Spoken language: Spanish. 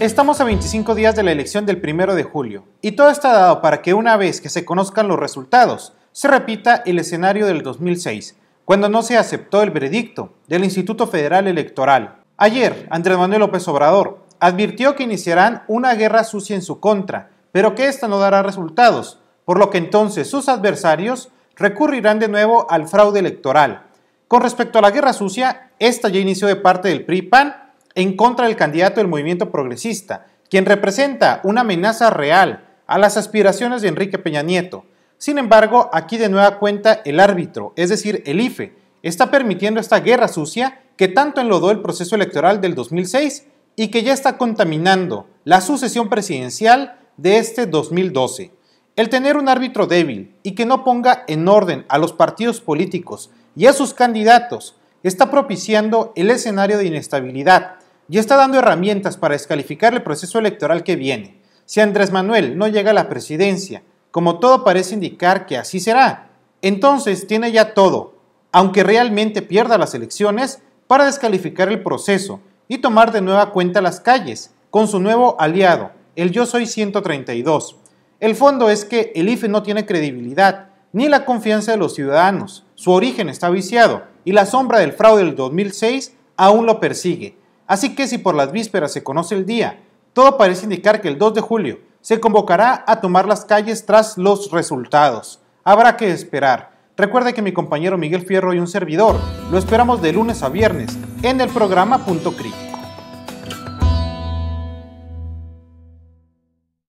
Estamos a 25 días de la elección del 1 de julio y todo está dado para que una vez que se conozcan los resultados, se repita el escenario del 2006, cuando no se aceptó el veredicto del Instituto Federal Electoral. Ayer, Andrés Manuel López Obrador advirtió que iniciarán una guerra sucia en su contra, pero que ésta no dará resultados, por lo que entonces sus adversarios recurrirán de nuevo al fraude electoral. Con respecto a la guerra sucia, esta ya inició de parte del PRI-PAN en contra del candidato del movimiento progresista, quien representa una amenaza real a las aspiraciones de Enrique Peña Nieto. Sin embargo, aquí de nueva cuenta el árbitro, es decir, el IFE, está permitiendo esta guerra sucia que tanto enlodó el proceso electoral del 2006 y que ya está contaminando la sucesión presidencial de este 2012. El tener un árbitro débil y que no ponga en orden a los partidos políticos y a sus candidatos está propiciando el escenario de inestabilidad y está dando herramientas para descalificar el proceso electoral que viene. Si Andrés Manuel no llega a la presidencia, como todo parece indicar que así será, entonces tiene ya todo, aunque realmente pierda las elecciones, para descalificar el proceso y tomar de nueva cuenta las calles, con su nuevo aliado, el Yo Soy 132. El fondo es que el IFE no tiene credibilidad, ni la confianza de los ciudadanos, su origen está viciado y la sombra del fraude del 2006 aún lo persigue. Así que si por las vísperas se conoce el día, todo parece indicar que el 2 de julio se convocará a tomar las calles tras los resultados. Habrá que esperar. Recuerde que mi compañero Miguel Fierro y un servidor lo esperamos de lunes a viernes en el programa Punto.